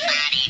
Somebody